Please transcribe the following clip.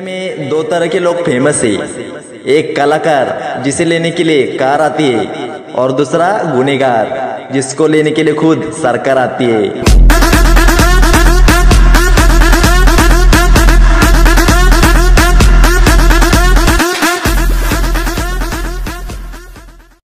में दो तरह के लोग फ़ेमस है। एक कलाकार, जिसे लेने के लिए कार आती है, और दूसरा गुनेगार, जिसको लेने के लिए खुद सरकार आती है।